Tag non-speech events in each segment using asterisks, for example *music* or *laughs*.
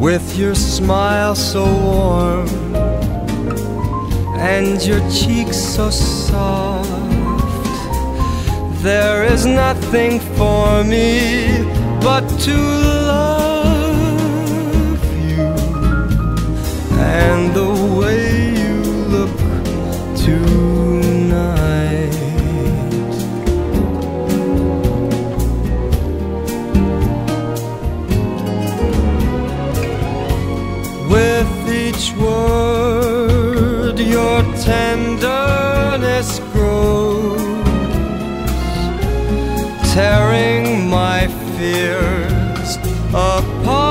With your smile so warm and your cheeks so soft. There is nothing for me but to love each word, your tenderness grows, tearing my fears apart.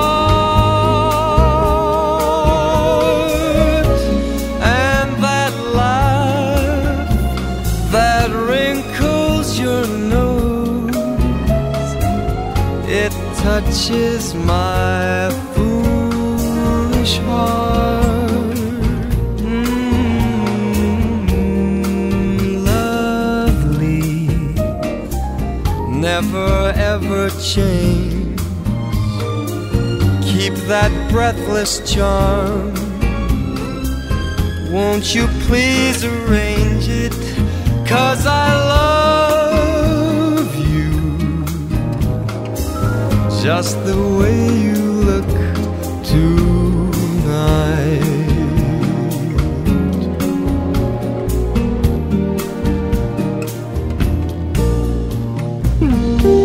And that laugh that wrinkles your nose it touches my foolish heart. Never ever change. Keep that breathless charm. Won't you please arrange it? Cause I love you just the way Mm-hmm. *laughs*